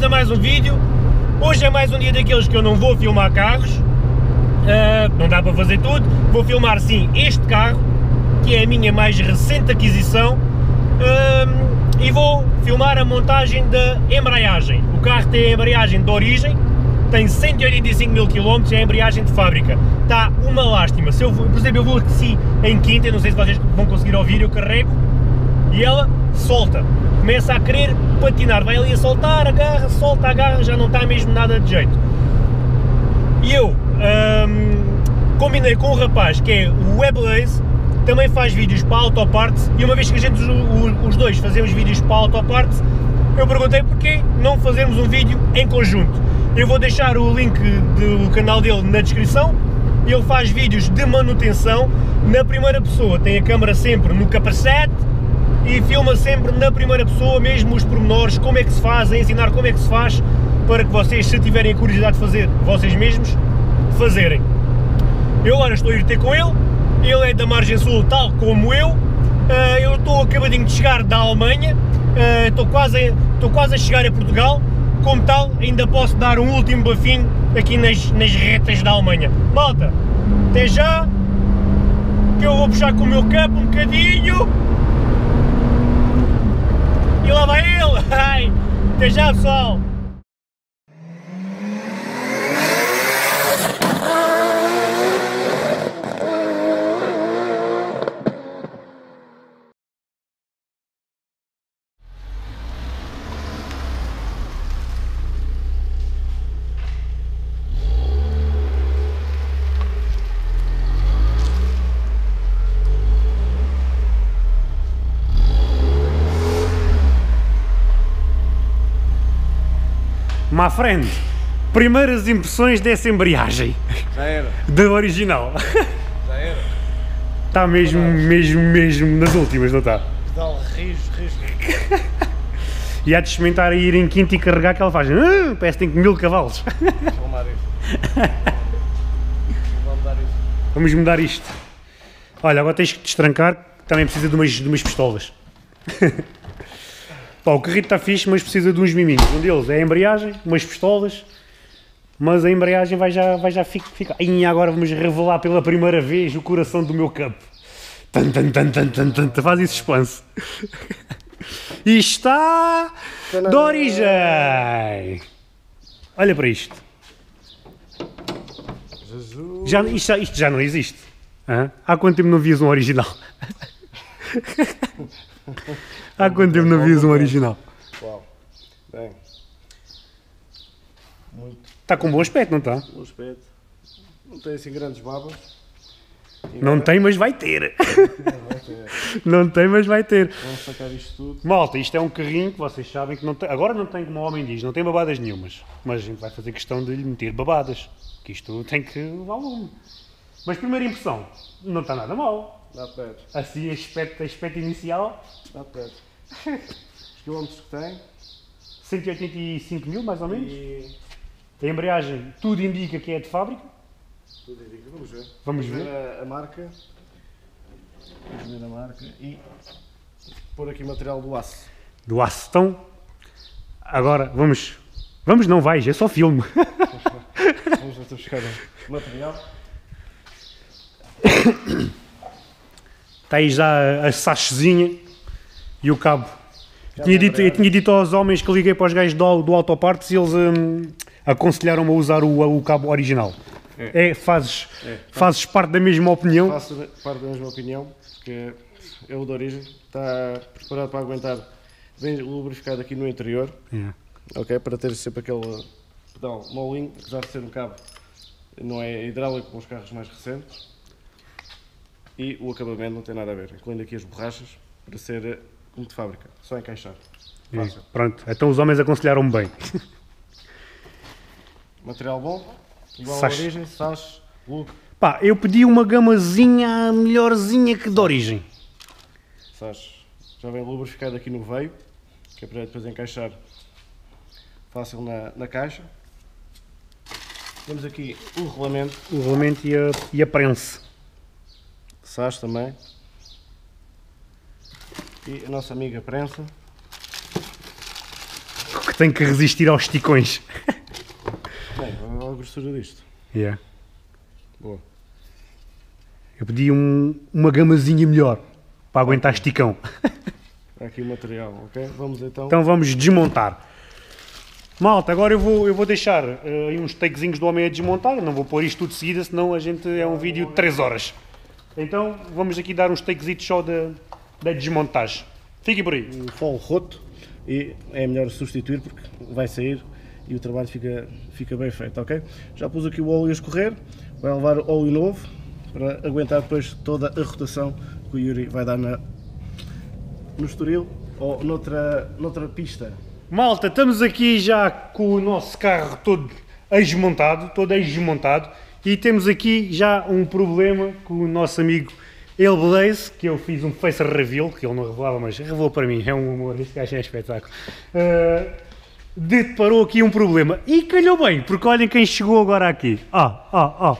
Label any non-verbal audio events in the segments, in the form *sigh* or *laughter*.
Bem-vindos a mais um vídeo. Hoje é mais um dia daqueles que eu não vou filmar carros, uh, não dá para fazer tudo. Vou filmar sim este carro, que é a minha mais recente aquisição, uh, e vou filmar a montagem da embreagem. O carro tem a embreagem de origem, tem 185 mil km e é a embreagem de fábrica. Está uma lástima. Se eu, por exemplo, eu vou aqui em quinta, não sei se vocês vão conseguir ouvir, eu carrego e ela solta começa a querer patinar, vai ali a soltar, agarra, solta, agarra, já não está mesmo nada de jeito. E eu hum, combinei com um rapaz que é o Weblaze, também faz vídeos para Autoparts, e uma vez que a gente, os, dois, fazemos vídeos para Autoparts, eu perguntei porquê não fazermos um vídeo em conjunto. Eu vou deixar o link do canal dele na descrição, ele faz vídeos de manutenção na primeira pessoa, tem a câmera sempre no capacete, e filma sempre na primeira pessoa, mesmo os pormenores, como é que se faz, a ensinar como é que se faz, para que vocês, se tiverem curiosidade de fazer vocês mesmos, fazerem. Eu agora estou a ir ter com ele, ele é da margem sul, tal como eu, uh, eu estou acabadinho de chegar da Alemanha, uh, estou, quase estou quase a chegar a Portugal, como tal, ainda posso dar um último bafinho aqui nas, nas retas da Alemanha. Malta, até já, que eu vou puxar com o meu campo um bocadinho, e lá vai ele! Ai, até já pessoal! My friend, primeiras impressões dessa embreagem. Já era. Da original. Já era. Está mesmo, mesmo, mesmo nas últimas, não está? Pedal rijo, rijo. E há de experimentar a ir em quinta e carregar que ela faz. Uh, parece que tem mil cavalos. Vou mudar. *laughs* Vamos mudar isto. Olha, agora tens que destrancar, também precisa de umas, de umas pistolas. *laughs* Pá, o carrito está fixe, mas precisa de uns miminhos. Um deles é a embreagem, umas pistolas, mas a embreagem vai já, vai já ficar. E agora vamos revelar pela primeira vez o coração do meu campo. Tan, tan, tan, tan, tan, tan, faz isso suspense. E está de origem. Olha para isto. Jesus. Já, isto, isto já não existe. Hã? Há quanto tempo não vias um original? *laughs* Há quanto tempo não vias um original? Uau. Bem. Muito Está com bom aspecto, não está? bom aspecto. Não tem assim grandes babas. E Não agora tem, mas vai ter. vai ter. Não tem, mas vai ter. Vamos sacar isto tudo. Malta, isto é um carrinho que vocês sabem que não tem. Agora não tem, como o homem diz, não tem babadas nenhumas. Mas a gente vai fazer questão de lhe meter babadas. Que isto tem que levar lume. Mas primeira impressão, não está nada mal. Dá perto. Assim, aspecto, aspecto inicial, Dá perto. *laughs* Os quilómetros que tem. 185 mil mais ou menos. E. A embreagem, tudo indica que é de fábrica. Tudo indica. Vamos ver. Vamos ver. a, a marca. Vamos ver a marca. E. Pôr aqui material do aço. Do aço. Então, agora vamos. Vamos, não vais, é só filme. *laughs* Vamos lá buscar o material. Está aí já a sachezinha e o cabo. Eu tinha, dito, eu tinha dito aos homens que liguei para os gajos do, do Autoparts e eles hum, aconselharam-me a usar o, o cabo original. É, fazes, É. fazes parte da mesma opinião. Faço parte da mesma opinião, porque é o de origem. Está preparado para aguentar bem lubrificado aqui no interior. É. Ok? Para ter sempre aquele pedal molinho, apesar de ser um cabo, não é hidráulico com os carros mais recentes. E o acabamento não tem nada a ver, incluindo aqui as borrachas, para ser eh, como de fábrica, só encaixar. Fácil. Pronto, então os homens aconselharam-me bem. *laughs* Material bom, igual à Sachs. origem, sachs, look, Pá, eu pedi uma gamazinha melhorzinha que de origem. sachs. Já vem lubrificado aqui no veio, que é para depois encaixar fácil na, na caixa. Temos aqui o rolamento, O rolamento e a, e a prense. Sachs também. E a nossa amiga prensa. tem que resistir aos esticões. Bem, a grossura disto. Yeah. Boa. Eu pedi um- uma gamazinha melhor para aguentar esticão. Há aqui o material, ok? Vamos então. Então vamos desmontar. Malta, agora eu vou, eu vou deixar aí uns takezinhos do homem a desmontar. Não vou pôr isto tudo de seguida, senão a gente é um vídeo de 3 horas. Então vamos aqui dar uns takezitos só da da desmontagem. Fiquem por aí. o fol roto e é melhor substituir porque vai sair e o trabalho fica, fica bem feito, ok? Já pus aqui o óleo a escorrer, vai levar óleo novo para aguentar depois toda a rotação que o Yuri vai dar na, no Estoril ou noutra, noutra pista. Malta, estamos aqui já com o nosso carro todo desmontado, todo desmontado, e temos aqui já um problema com o nosso amigo Elblaze, que eu fiz um face reveal, que ele não revelava, mas revelou para mim, é um humor, este gajo é espetáculo. Uh, deparou aqui um problema, e calhou bem, porque olhem quem chegou agora aqui. Ah, ah, ah.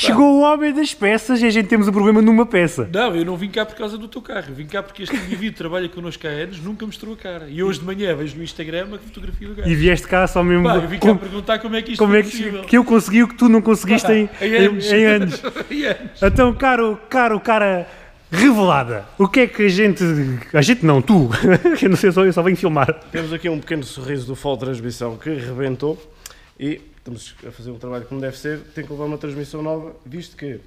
Chegou o homem das peças e a gente temos um problema numa peça. Não, eu não vim cá por causa do teu carro. Eu vim cá porque este indivíduo trabalha connosco há anos, nunca mostrou a cara. E hoje de manhã vejo no Instagram a fotografia do gajo. E vieste cá só mesmo. Pá, eu vim cá com- perguntar como é que isto como é que, possível. que eu consegui o que tu não conseguiste em, Em em- anos. em anos. *laughs* Em anos. Então, caro, caro cara revelada, o que é que a gente. A gente não, tu, *laughs* eu não sei, só, eu só venho filmar. Temos aqui um pequeno sorriso do de transmissão que rebentou e estamos a fazer um trabalho como deve ser. Tem que levar uma transmissão nova, visto que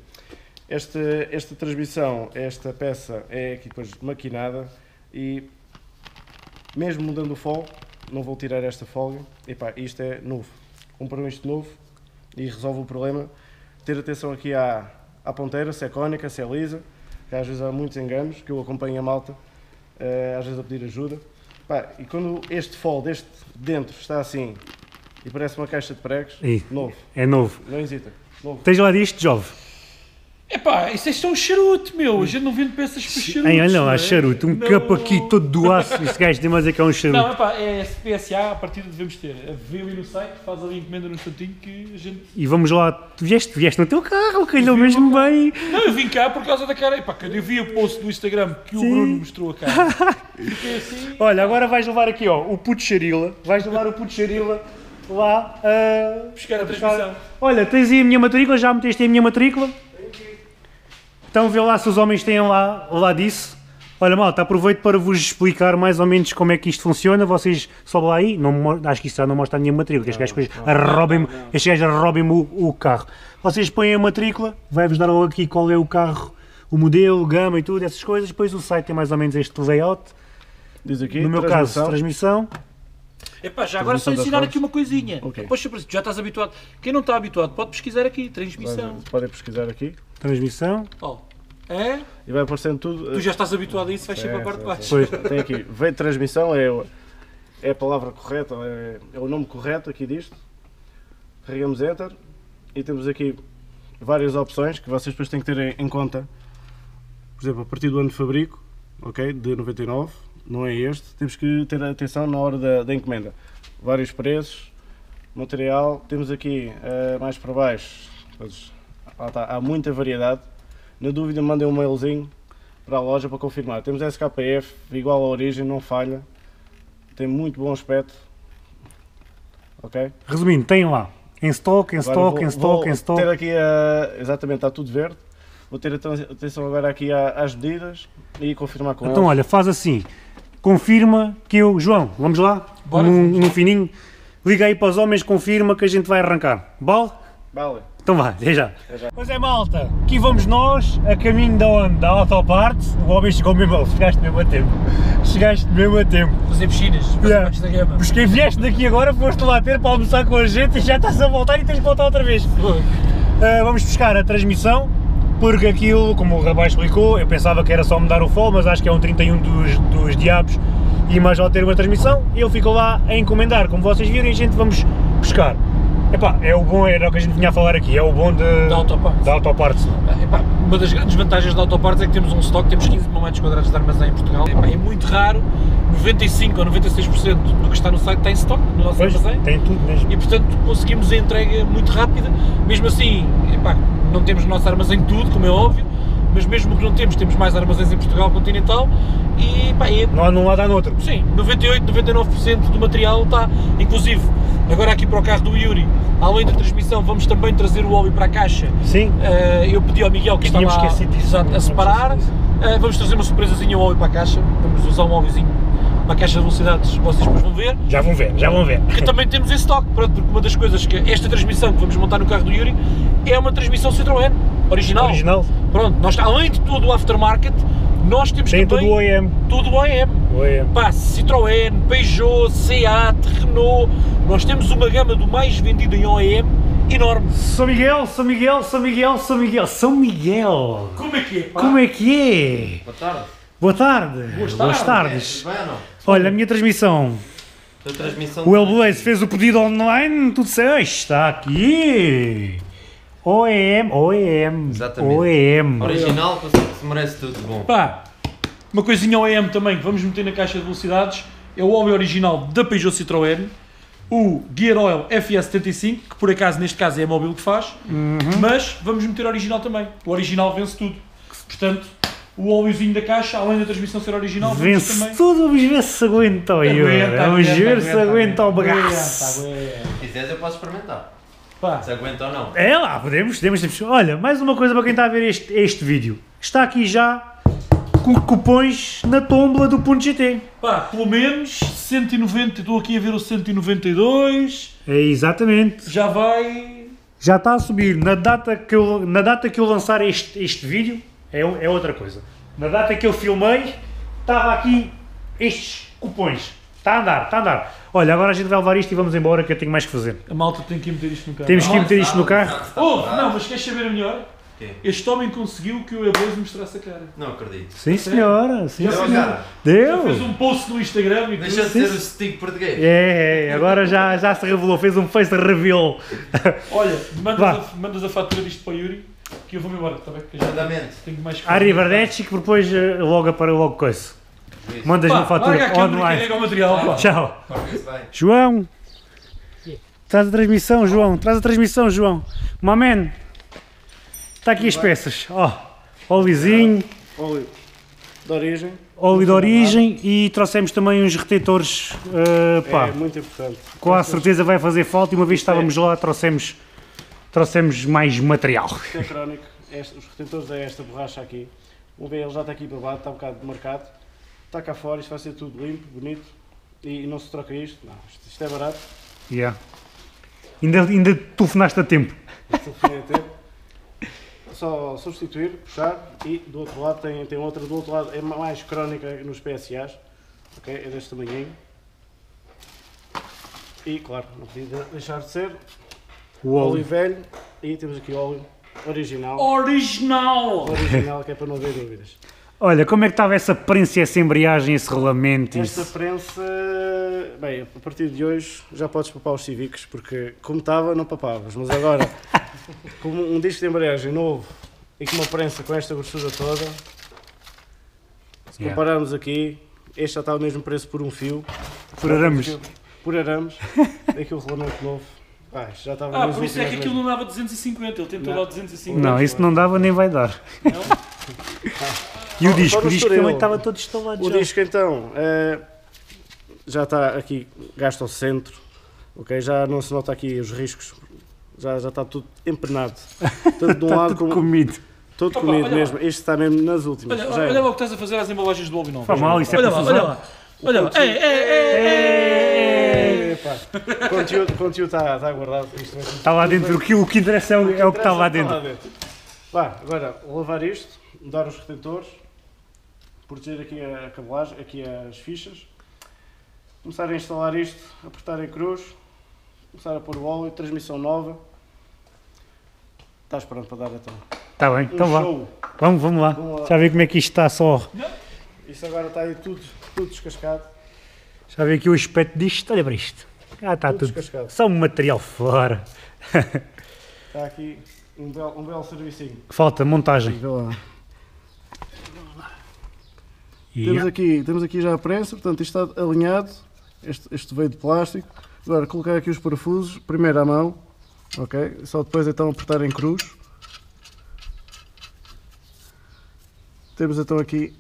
esta, esta transmissão, esta peça é aqui depois maquinada e mesmo mudando o fol, não vou tirar esta folga. Epá, isto é novo. Compram isto novo e resolve o problema. Ter atenção aqui à, à ponteira, se é cónica, se é lisa, que às vezes há muitos enganos, que eu acompanho a malta, eh, às vezes a pedir ajuda. Pá, e quando este fol deste dentro está assim e parece uma caixa de pregos, Ih. novo, É novo. não hesita, novo. Tens lá disto, Jove? Epá, isso é só um charuto, meu. A gente não vende peças para charutos. Ei, olha não lá, é? charuto, um Não- capo aqui todo do aço. Este gajo tem mais é que é um charuto. Não, epá, é PSA, a partir de devemos ter. Vê ali no site, faz ali a encomenda no instantinho que a gente. E vamos lá, tu vieste, vieste no teu carro, calhou mesmo bem. Não, eu vim cá por causa da cara. Epá, quando eu vi o post do Instagram que o Sim. Bruno mostrou a cara, *laughs* fiquei assim. Olha, agora vais levar aqui, ó, o puto charila. Vais levar o puto charila lá a Buscar a transmissão. Olha, tens aí a minha matrícula, já meteste aí a minha matrícula? Então vê lá se os homens têm lá, lá disso. Olha, malta, aproveito para vos explicar mais ou menos como é que isto funciona. Vocês sobem lá aí, não, acho que isto já não mostra a minha matrícula, que estes gajos depois roubem-me o, o carro. Vocês põem a matrícula, vai-vos dar logo aqui qual é o carro, o modelo, gama e tudo, essas coisas. Depois o site tem mais ou menos este layout. Diz aqui, No meu caso, transmissão. Epá, já agora só ensinar aqui uma coisinha. Ok. Poxa, já estás habituado. Quem não está habituado pode pesquisar aqui, transmissão. Podem pesquisar aqui Transmissão. Ó, é? e vai aparecendo tudo. Tu já estás habituado a isso, vais sempre É, a parte de baixo. sim. Tem aqui, veio de transmissão, é, é a palavra correta, é, é o nome correto aqui disto. Carregamos Enter e temos aqui várias opções que vocês depois têm que ter em, em conta. Por exemplo, a partir do ano de fabrico, ok, de 99, não é este, temos que ter atenção na hora da, da encomenda. Vários preços, material, temos aqui eh, mais para baixo, pois, há muita variedade. Na dúvida, mandem um mailzinho para a loja para confirmar. Temos SKF, igual à origem, não falha. Tem muito bom aspecto. Ok? Resumindo, tem lá. Em stock, em Agora stock, vou- em stock, em stock. ter aqui a. Exatamente, está tudo verde. Vou ter aten- atenção agora aqui às medidas e confirmar com Então, eles. olha, faz assim. Confirma que eu. João, vamos lá? Bora, num, num fininho. Liga aí para os homens, confirma que a gente vai arrancar. Vale? Vale. Então vá, até já. Até já. Pois é, malta. Aqui vamos nós, a caminho da onde? Da autoparte. O homem chegou mesmo. oh, Chegaste mesmo a tempo. Chegaste mesmo a tempo. Fazer piscinas, fazer Yeah. da gama. Mas quem vieste daqui agora, foste lá ter para almoçar com a gente e já estás a voltar e tens que voltar outra vez. Uh, vamos buscar a transmissão, porque aquilo, como o rapaz explicou, eu pensava que era só mudar o fol, mas acho que é um 31 dos, dos diabos e mais vale ter uma transmissão. E ele ficou lá a encomendar, como vocês viram, e a gente vamos buscar. Epá, é o bom, era o que a gente vinha a falar aqui, é o bom de, Da autoparte. da autoparte. Epá, uma das grandes vantagens da Autopartes é que temos um stock, temos 15 mil metros quadrados de armazém em Portugal. Epá, é muito raro, 95 ou 96% do que está no site está em stock no nosso Pois, armazém. tem tudo mesmo. E portanto conseguimos a entrega muito rápida. Mesmo assim, epá, não temos no nosso armazém tudo, como é óbvio, mas mesmo que não temos, temos mais armazéns em Portugal continental e pá, é, Não há num lado há no outro. sim, 98, 99% do material está, inclusive, agora aqui para o carro do Yuri, além da transmissão, vamos também trazer o óleo para a caixa. Sim. Eh, eu pedi ao Miguel que estava exato, a separar, Eh, vamos trazer uma surpresazinha ao óleo para a caixa, vamos usar um óleozinho para a caixa de velocidades, vocês depois vão ver. Já vão ver, já vão ver. que também temos em stock, pronto, porque uma das coisas que esta transmissão que vamos montar no carro do Yuri é uma transmissão Citroën, original. Original. Pronto, nós, além de todo o aftermarket, nós temos Tem também o OEM. todo o OEM. OEM. Pá, Citroën, Peugeot, Seat, Renault, nós temos uma gama do mais vendido em OEM enorme. São Miguel, São Miguel, São Miguel, São Miguel, São Miguel. Como é que é, pá? Como é que é? Boa tarde. Boa tarde. Boas Boas tardes. não? Olha, a minha transmissão. A transmissão. O Elblaze fez o pedido online, tudo certo. Está aqui. OEM, OEM. Exatamente. OEM. Original, que se merece tudo de bom. Pá, uma coisinha OEM também que vamos meter na caixa de velocidades é o óleo original da Peugeot Citroën, o Gear Oil FS75, que por acaso neste caso é a móvel que faz, mas vamos meter original também. O original vence tudo. Portanto, o óleozinho da caixa, além da transmissão ser original, Vence também. tudo, vamos ver se aguenta o Vamos ver se aguenta, o aguenta. Se quiseres eu posso experimentar. Pá, Se aguenta ou não. É lá, podemos, podemos, podemos. Olha, mais uma coisa para quem está a ver este, este vídeo. Está aqui já com cupons na tombola do Ponto GT. pá, pelo menos 190, estou aqui a ver o 192, É exatamente. já vai. Já está a subir. Na data que eu, na data que eu lançar este, este vídeo, é, é outra coisa. Na data que eu filmei, estava aqui estes cupons. Está a andar, está a andar. Olha, agora a gente vai levar isto e vamos embora que eu tenho mais que fazer. A malta tem que ir meter isto no carro. Temos que ir meter isto no carro. Oh, não, mas queres saber melhor? Este homem conseguiu que o Ebreus mostrasse a cara. Não acredito. Sim senhora, sim Deu senhora. Deu. Fez um post no Instagram e Deixa de ser o stick português. É, é, agora já, já se revelou, fez um face reveal. Olha, mandas a, mandas a fatura disto para o Yuri que eu vou-me embora, está bem? Que eu já Andamento. tenho mais Verdetti que depois eh, logo para logo coisa. Mandas uma fatura larga a câmera e online. carrega o material, pá. Tchau. Bem. João, traz a transmissão, João, traz a transmissão, João. Maman, está aqui as peças. Ó, óleozinho, Óleo de origem. óleo de origem e trouxemos também uns retetores. eh, pá, É muito importante. com a certeza vai fazer falta e uma vez que estávamos lá trouxemos, trouxemos mais material. Isto é crónico. Este- os retentores é esta borracha aqui. Um ver, ele já está aqui babado, está um bocado demarcado. Está cá fora, isto vai ser tudo limpo, bonito. E, e não se troca isto. Não, isto, isto é barato. Yeah. Ainda, ainda telefonaste a tempo. Foi a ter. Só substituir, puxar e do outro lado tem, tem outra. Do outro lado é mais crónica nos PSAs. Ok? É deste tamanhinho. E claro, não podia deixar de ser. O Óleo óleo. velho e temos aqui óleo original. Original! Original que é para não haver dúvidas. Olha, como é que estava essa prensa, essa embreagem, esse rolamento? Esta Isso? prensa, bem, a partir de hoje já podes papar os cívicos, porque como estava não papavas, mas agora, *laughs* como um disco de embreagem novo e com uma prensa com esta grossura toda, se Yeah. compararmos aqui, este já está o mesmo preço por um fio. Por arames. Por arames, *laughs* aqui o rolamento novo. Ah, já estava Ah, por isso é que aquilo não dava 250, ele tentou Não. dar 250. Não, isso não dava nem vai dar. E o disco? O disco também estava todo instalado O já. disco então eh, já está aqui, gasto ao centro, ok? Já não se nota aqui os riscos, já, já está tudo empenado. Tanto de um Está lado tudo como comido. todo Opa, comido olha mesmo. Este está mesmo nas últimas. Olha, é. olha lá o que estás a fazer às embalagens do óleo novo. Faz mal, isso é olha lá, olha lá. Olha lá. Ei, ei, ei, ei. Conteúdo, conteúdo está, está guardado. Isto vai- Está lá dentro, o que, o que interessa é o, é o que está lá dentro. Vá, agora lavar isto, mudar os retentores, proteger aqui a cabelagem, aqui as fichas, começar a instalar isto, apertar em cruz, começar a pôr o óleo, transmissão nova. Estás pronto para dar então. Está bem, então vá. show. Vamos, vamos lá. Vamos lá. Já ver como é que isto está só. Isto agora está aí tudo, tudo descascado. Já ver aqui o aspecto disto. Olha para isto. Ah, está tudo tudo. Só um material fora. Está aqui um belo, um belo servicinho. Falta montagem. E- Temos aqui, temos aqui já a prensa, portanto isto está alinhado. Este, este veio de plástico. Agora colocar aqui os parafusos, primeiro à mão, ok? Só depois então apertar em cruz. temos então aqui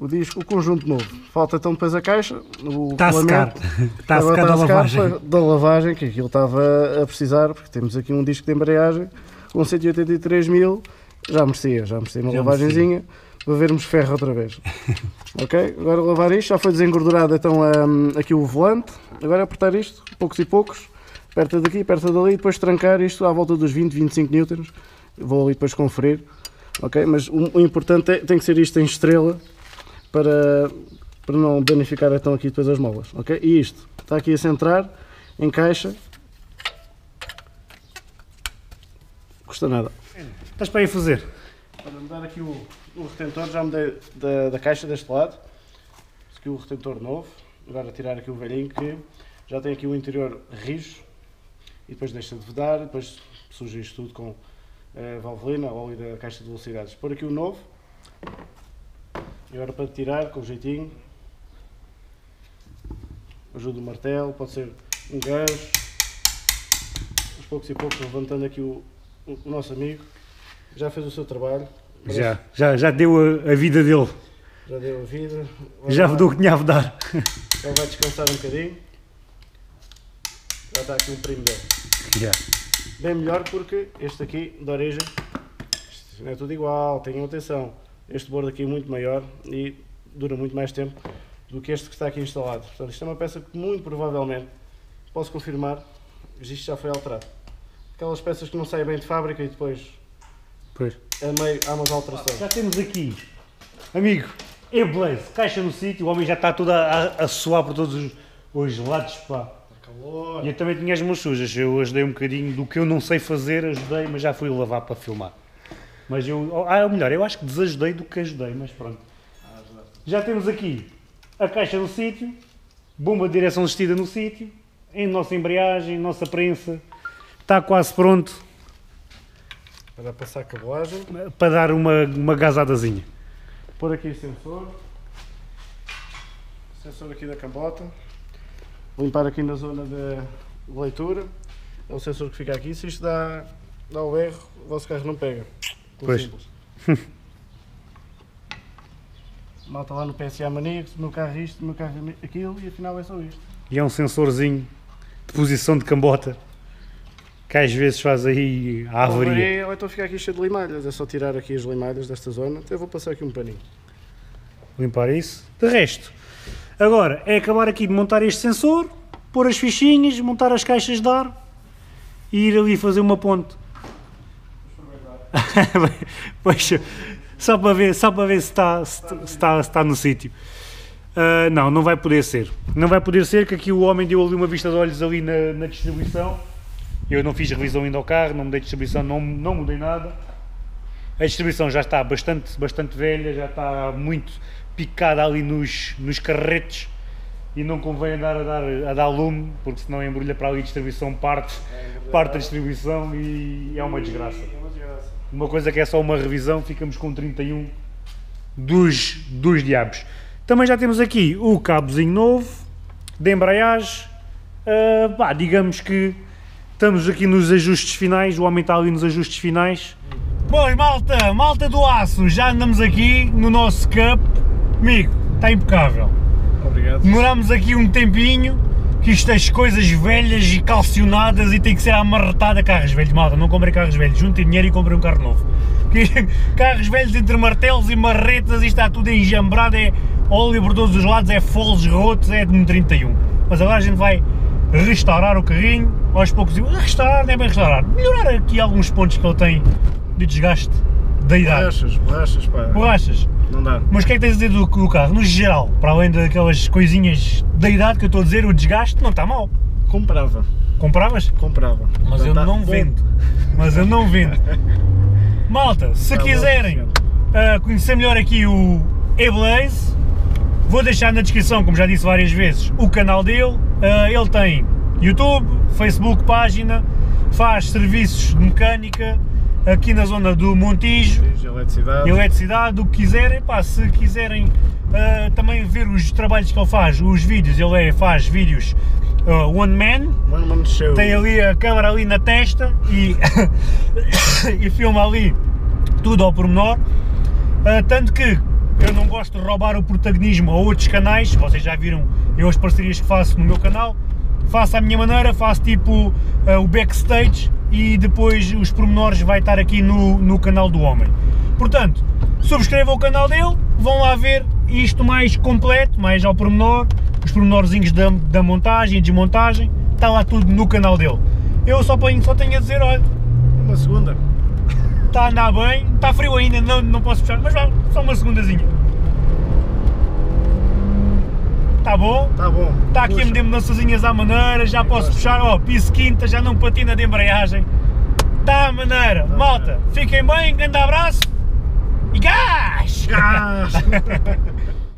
o disco, o conjunto novo. Falta então depois a caixa, o Está a secar. Está a secar da a lavagem. Da lavagem, que aquilo estava a precisar, porque temos aqui um disco de embreagem com 183 mil, já merecia, já merecia uma Já lavagenzinha, para vermos ferro outra vez. *laughs* ok? Agora lavar isto, já foi desengordurado então hum, aqui o volante, agora apertar isto, poucos e poucos, aperta daqui, aperta dali, depois trancar isto à volta dos 20, 25 newtons, vou ali depois conferir, ok? Mas o, o importante é, tem que ser isto em estrela, para, para não danificar então aqui depois as molas, ok? E isto, está aqui a centrar, encaixa, custa nada. Estás para aí fazer? Para mudar aqui o, o retentor, já mudei da, da caixa deste lado, aqui o retentor novo, agora tirar aqui o velhinho que já tem aqui o interior rijo e depois deixa de vedar, e depois suja isto tudo com eh, valvelina ou óleo da caixa de velocidades. Pôr aqui o novo, e agora para tirar com jeitinho, ajuda o martelo, pode ser um gancho, aos poucos e poucos levantando aqui o, o, o nosso amigo, já fez o seu trabalho, parece- Já, já, já deu a, a vida dele. já deu a vida, vai Já vedou o que tinha a vedar. ele vai descansar um bocadinho, já está aqui um primo dele. Já. Bem melhor porque este aqui da origem não é tudo igual, tenham atenção. Este bordo aqui é muito maior e dura muito mais tempo do que este que está aqui instalado. Portanto, isto é uma peça que muito provavelmente, posso confirmar, isto já foi alterado. Aquelas peças que não saem bem de fábrica e depois Pois. a meio há umas alterações. Já temos aqui, amigo, e Blaze, caixa no sítio, o homem já está todo a, a, suar por todos os, os lados, pá. Calor. E eu também tinha as mãos sujas, eu ajudei um bocadinho do que eu não sei fazer, ajudei, mas já fui lavar para filmar. Mas eu, ah, é o melhor, eu acho que desajudei do que ajudei, mas pronto. Já temos aqui a caixa no sítio, bomba de direção assistida no sítio, em nossa embreagem, nossa prensa, está quase pronto Para passar a cabelagem. para dar uma, uma gazadazinha. Pôr aqui o sensor. Sensor aqui da cambota. Limpar aqui na zona de leitura. É o sensor que fica aqui. Se isto dá, dá o erro, o vosso carro não pega. Tão Pois. simples. *laughs* Malta lá no PSA o meu carro é isto, meu carro é aquilo e afinal é só isto. E é um sensorzinho de posição de cambota que às vezes faz aí a avaria. Avaria, Ou então fica aqui cheio de limalhas. É só tirar aqui as limalhas desta zona. Até vou passar aqui um paninho. limpar isso. De resto, agora é acabar aqui de montar este sensor, pôr as fichinhas, montar as caixas de ar e ir ali fazer uma ponte. *laughs* pois, só para ver, só para ver se está, se está, se está no sítio. Ah, não, não vai poder ser. Não vai poder ser que aqui o homem deu ali uma vista de olhos ali na, na distribuição. Eu não fiz revisão ainda ao carro, não mudei de distribuição, não, não mudei nada. A distribuição já está bastante, bastante velha, já está muito picada ali nos, nos carretes e não convém andar a dar, a dar lume, porque senão embrulha para ali a distribuição, parte, parte da distribuição e é uma desgraça. Uma coisa que é só uma revisão, ficamos com 31 dos, dos diabos. Também já temos aqui o cabozinho novo, de embreagem, Ah, pá, digamos que estamos aqui nos ajustes finais, o homem está ali nos ajustes finais. Pois malta, malta do aço, já andamos aqui no nosso cup, amigo, está impecável. Obrigado. Demorámos aqui um tempinho, que isto as coisas velhas e calcionadas e tem que ser amarretada carros velhos. Malta, não comprem carros velhos, juntem dinheiro e comprem um carro novo. *laughs* Carros velhos entre martelos e marretas, isto está tudo enjambrado, é óleo por todos os lados, é foles rotos, é de um 31. Mas agora a gente vai restaurar o carrinho, aos poucos, restaurar não é bem restaurar, melhorar aqui alguns pontos que ele tem de desgaste da idade. Borrachas, borrachas, pá. Borrachas. Não dá. Mas o que é que tens a dizer do, do carro? No geral, para além daquelas coisinhas da idade que eu estou a dizer, o desgaste não está mal. Comprava. Compravas? Comprava. Mas eu Tá não bom. vendo. *laughs* Mas eu não vendo. Malta, se Tá quiserem ah, conhecer melhor aqui o E-Blaze, vou deixar na descrição, como já disse várias vezes, o canal dele. Ah, ele tem YouTube, Facebook, página, faz serviços de mecânica aqui na zona do Montijo. Eletricidade. eletricidade, o que quiserem, pá, se quiserem ah, também ver os trabalhos que ele faz, os vídeos, ele é- faz vídeos ah, one man, One man show. tem ali a câmera ali na testa e, *coughs* e filma ali tudo ao pormenor. Ah, tanto que eu não gosto de roubar o protagonismo a outros canais, vocês já viram eu as parcerias que faço no meu canal, faço à minha maneira, faço tipo ah, o backstage e depois os pormenores vai estar aqui no, no canal do homem. Portanto, subscrevam o canal dele, vão lá ver isto mais completo, mais ao pormenor, os pormenorzinhos da, da montagem e desmontagem, está lá tudo no canal dele. Eu só, ponho- só tenho a dizer, olha, Uma segunda. está a andar bem, está frio ainda, não, não posso puxar, mas vá, só uma segundazinha. Está bom? Tá bom. Está aqui a meter mudançazinhas à maneira, já posso puxar, ó, piso quinta, já não patina de embreagem. Está à maneira. Malta, fiquem bem, grande abraço e gás! Gás! *laughs*